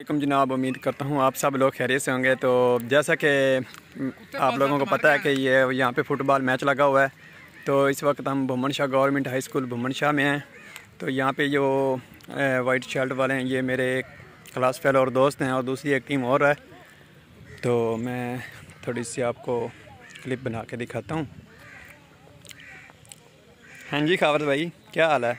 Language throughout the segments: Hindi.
वालेकुम जनाब, उम्मीद करता हूँ आप सब लोग खैरियत से होंगे। तो जैसा कि आप लोगों को पता है कि ये यहाँ पे फुटबॉल मैच लगा हुआ है। तो इस वक्त हम Bhuman Shah government high school Bhuman Shah में हैं। तो यहाँ पे जो वाइट शर्ट वाले हैं, ये मेरे एक क्लास फेलो और दोस्त हैं और दूसरी एक टीम और है। तो मैं थोड़ी सी आपको क्लिप बना के दिखाता हूँ। हाँ जी खावर भाई, क्या हाल है?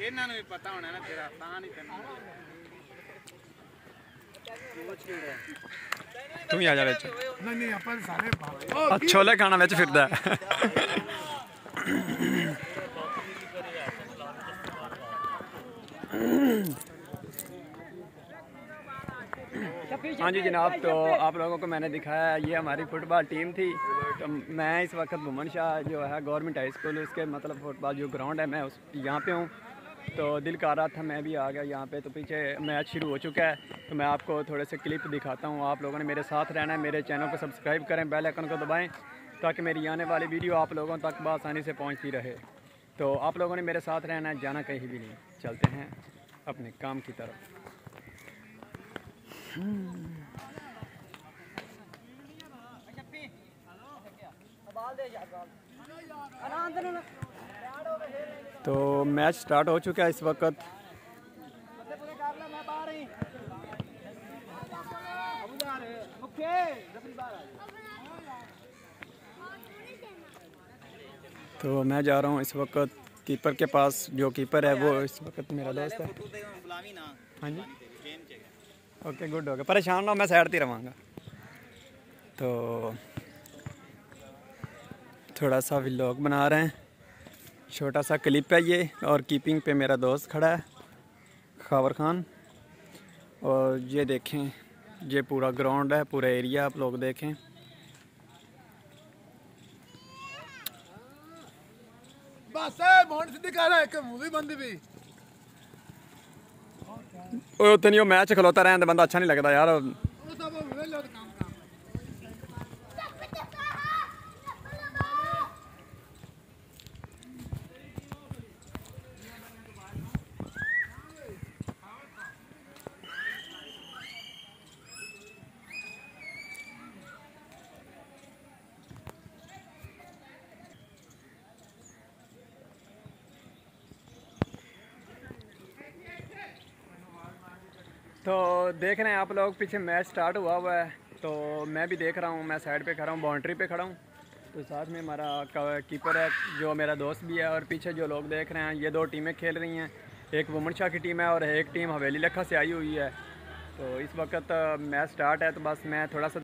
ਇਹਨਾਂ ਨੂੰ ਵੀ ਪਤਾ ਹੋਣਾ ਨਾ ਤੇਰਾ ਤਾਂ ਨਹੀਂ ਤੈਨੂੰ ਤੂੰ ਵੀ ਆ ਜਾ ਵਿੱਚ ਨਹੀਂ ਨਹੀਂ ਆਪਾਂ ਸਾਰੇ ਪਾ ਆ ਛੋਲੇ ਖਾਣਾ ਵਿੱਚ ਫਿਰਦਾ ਹੈ। हाँ जी जनाब तो आप लोगों को मैंने दिखाया ये हमारी फुटबॉल टीम थी तो मैं इस वक्त भुमन शाह जो है गवर्नमेंट हाई स्कूल उसके मतलब फुटबॉल जो ग्राउंड है मैं उस यहाँ पे हूँ तो दिल कर रहा था मैं भी आ गया यहाँ पे। तो पीछे मैच शुरू हो चुका है। तो मैं आपको थोड़े से क्लिप दिखाता हूँ। आप लोगों ने मेरे साथ रहना है। मेरे चैनल को सब्सक्राइब करें, बेल आइकन को दबाएँ, ताकि मेरी आने वाली वीडियो आप लोगों तक बसानी से पहुँचती रहे। तो आप लोगों ने मेरे साथ रहना है, जाना कहीं भी नहीं। चलते हैं अपने काम की तरफ़। तो मैच स्टार्ट हो चुका है इस वक्त। तो मैं जा रहा हूँ इस वक्त कीपर के पास, जो कीपर है वो इस वक्त मेरा दोस्त है। हाँ जी। ओके गुड ओके परेशान ना मैं सैडती रहूँगा तो थोड़ा सा व्लॉग बना रहे हैं। छोटा सा क्लिप है ये और कीपिंग पे मेरा दोस्त खड़ा है खावर खान। और ये देखें ये पूरा ग्राउंड है पूरा एरिया आप लोग देखें। बस उतनी मैच खलोता रहने तो बंदा अच्छा नहीं लगता यार। तो देख रहे हैं आप लोग, पीछे मैच स्टार्ट हुआ हुआ है। तो मैं भी देख रहा हूँ, मैं साइड पे खड़ा हूँ बाउंड्री पे खड़ा हूँ। तो साथ में हमारा कीपर है, जो मेरा दोस्त भी है, और पीछे जो लोग देख रहे हैं, ये दो टीमें खेल रही हैं। एक वुमन शाह की टीम है, और एक टीम हवेली लखा से आई हुई है। तो इस वक्त मैच स्टार्ट है तो बस मैं थोड़ा सा